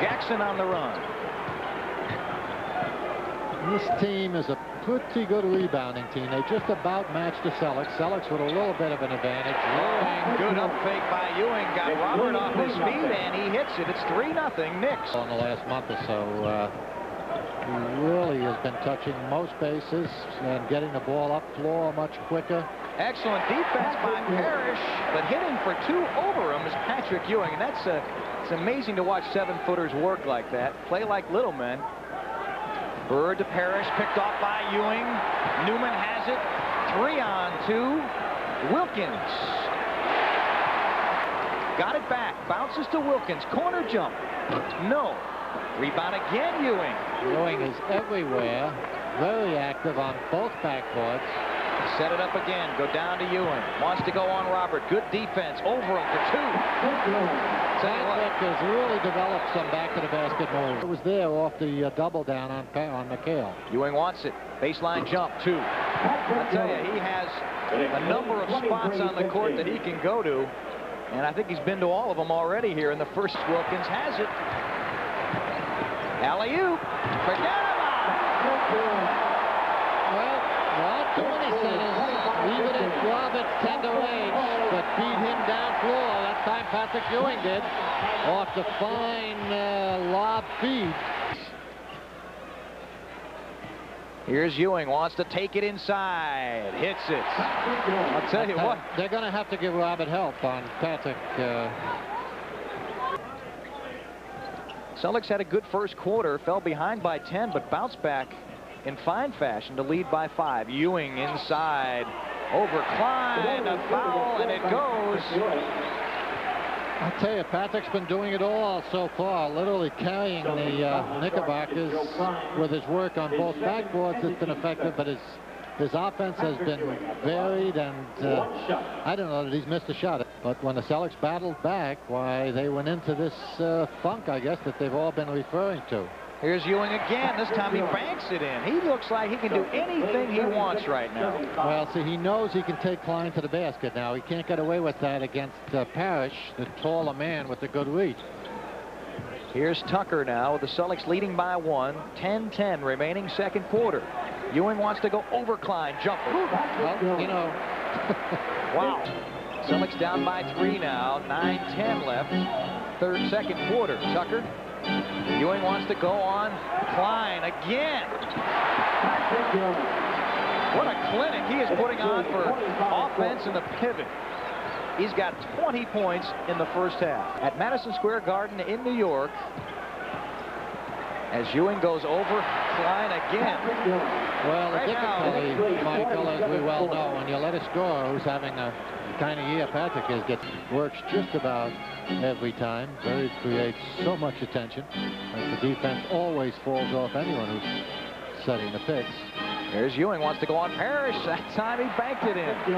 Jackson on the run. This team is a pretty good rebounding team. They just about matched the Celtics. Celtics with a little bit of an advantage. Ewing, good up fake by Ewing. Got Robert off his feet, and he hits it. It's 3 nothing. Knicks. On the last month or so, uh, he really has been touching most bases and getting the ball up floor much quicker. Excellent defense by Parish, but hitting for two over him is Patrick Ewing, and that's uh, it's amazing to watch seven-footers work like that, play like little men. Bird to Parish, picked off by Ewing. Newman has it. Three on two. Wilkins. Got it back. Bounces to Wilkins. Corner jump. No. Rebound again, Ewing. Ewing is everywhere. Very active on both backboards. Set it up again. Go down to Ewing. Wants to go on Robert. Good defense. Over him for two. Patrick has really developed some back-to-the-basket moves. It was there off the uh, double down on, on McHale. Ewing wants it. Baseline jump, two. I tell you, he has a number of spots on the court that he can go to. And I think he's been to all of them already here in the first. Wilkins has it. Alley-oop. Forget about it. Well, too many centers, even at Robert's tender age, but beat him down floor. That time Patrick Ewing did, off the fine uh, lob feed. Here's Ewing, wants to take it inside, hits it. I'll tell you what. They're going to have to give Robert help on Patrick. Uh... Celtics had a good first quarter, fell behind by 10, but bounced back in fine fashion to lead by five. Ewing inside, over Kleine, a foul, and it goes. I'll tell you, Patrick's been doing it all so far, literally carrying the uh, Knickerbockers with his work on both backboards. It's been effective, but his his offense has been varied, and uh, I don't know that he's missed a shot. But when the Celtics battled back, why, they went into this uh, funk, I guess, that they've all been referring to. Here's Ewing again. This time he banks it in. He looks like he can do anything he wants right now. Well, see, he knows he can take Kleine to the basket now. He can't get away with that against uh, Parish, the taller man with the good reach. Here's Tucker now with the Celtics leading by one. 10-10 remaining second quarter. Ewing wants to go over Kleine. Jumper. Well, you know. wow. Celtics down by three now. 9-10 left. Third, second quarter. Tucker Ewing wants to go on Kleine again. What a clinic he is putting on for offense in the pivot. He's got 20 points in the first half. At Madison Square Garden in New York, as Ewing goes over Kleine again. Well, the right difficulty. Michael, as we well know, when you let a scorer who's having a kind of year Patrick is, gets works just about every time. Very creates so much attention. And the defense always falls off anyone who's setting the picks. Here's Ewing wants to go on Parish. That time he banked it in.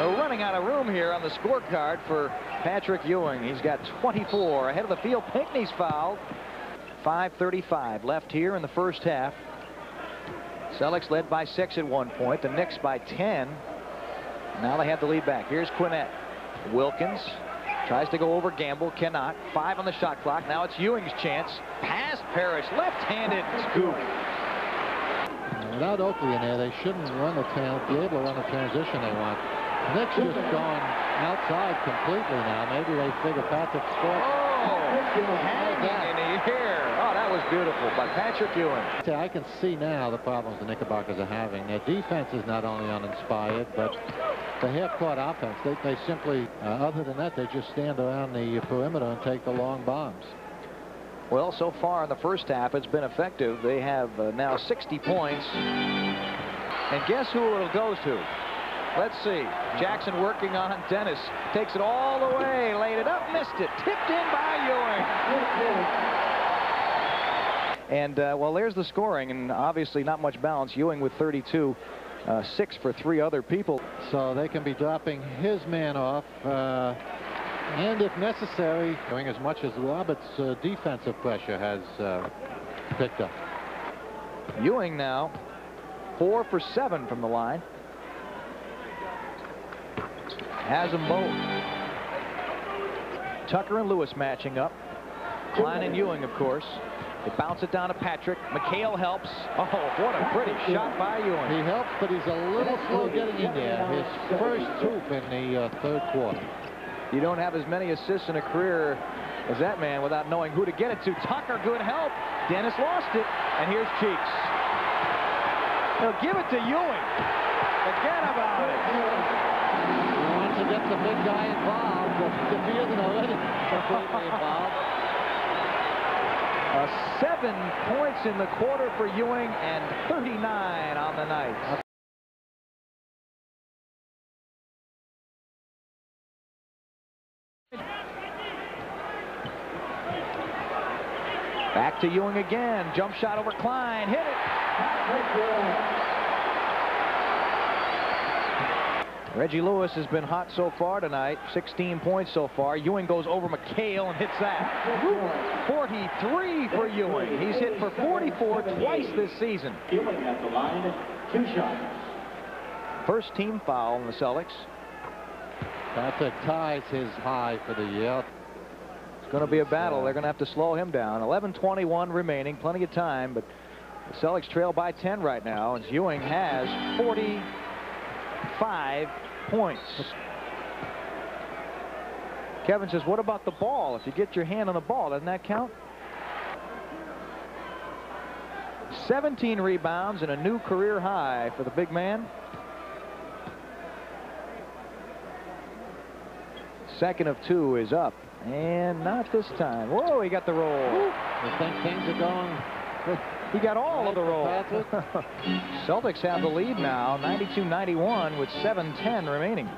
They're running out of room here on the scorecard for Patrick Ewing. He's got 24 ahead of the field. Pinckney's fouled. 5.35 left here in the first half. Celtics led by six at one point. The Knicks by 10. Now they have the lead back. Here's Quinnett. Wilkins tries to go over Gamble. Cannot. Five on the shot clock. Now it's Ewing's chance. Past Parish. Left-handed scoop. Without Oakley in there, they shouldn't run the be able to run the transition they want. Knicks just gone outside completely now. Maybe they figure Patrick's sport. Oh, hanging in the air. Oh, that was beautiful by Patrick Ewing. I can see now the problems the Knickerbockers are having. Their defense is not only uninspired, but the half-court offense, they, they simply, uh, other than that, they just stand around the perimeter and take the long bombs. Well, so far in the first half, it's been effective. They have uh, now 60 points. And guess who it goes to? Let's see. Jackson working on Dennis. Takes it all the way. Laid it up. Missed it. Tipped in by Ewing. And, uh, well, there's the scoring. And obviously not much balance. Ewing with 32. Uh, six for three other people. So they can be dropping his man off. Uh, and if necessary, doing as much as Roberts' uh, defensive pressure has uh, picked up. Ewing now four for seven from the line has them both. Tucker and Lewis matching up. Kleine and Ewing, of course. They bounce it down to Patrick. McHale helps. Oh, what a pretty shot by Ewing. He helps, but he's a little slow getting in there. His first hoop in the uh, third quarter. You don't have as many assists in a career as that man without knowing who to get it to. Tucker, good help. Dennis lost it, and here's Cheeks. He'll give it to Ewing. Forget about it. He wants to get the big guy involved. The field already completely involved. Uh, seven points in the quarter for Ewing and 39 on the night. Back to Ewing again. Jump shot over Kleine. Hit it. Reggie Lewis has been hot so far tonight. 16 points so far. Ewing goes over McHale and hits that. 43 for Ewing. He's hit for 44 twice this season. Ewing at the line, two shots. First team foul on the Celtics. Patrick uh, ties his high for the year. It's going to be a battle. They're going to have to slow him down. 11:21 remaining. Plenty of time, but the Celtics trail by 10 right now, and Ewing has 45 points. Kevin says, what about the ball? If you get your hand on the ball, doesn't that count? 17 rebounds and a new career high for the big man. Second of two is up. And not this time. Whoa, he got the roll. You think things are going? He got all of the roll. Celtics have the lead now, 92-91 with 7-10 remaining.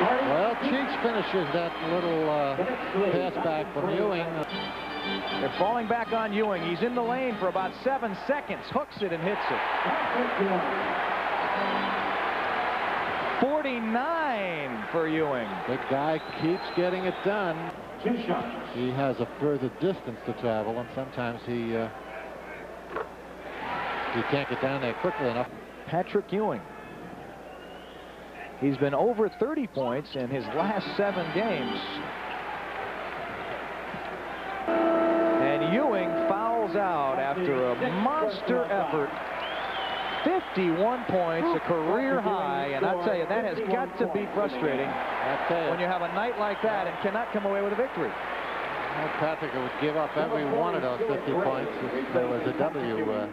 Well, Cheeks finishes that little uh, pass back from Ewing. They're falling back on Ewing. He's in the lane for about seven seconds. Hooks it and hits it. 49 for Ewing. The guy keeps getting it done. Two shots. He has a further distance to travel, and sometimes he uh, he can't get down there quickly enough. Patrick Ewing. He's been over 30 points in his last seven games. And Ewing fouls out after a monster effort. 51 points, a career high, and I'll tell you, that has got to be frustrating I when you have a night like that and cannot come away with a victory. Patrick would give up every one of those 50 points if there was a W. Uh,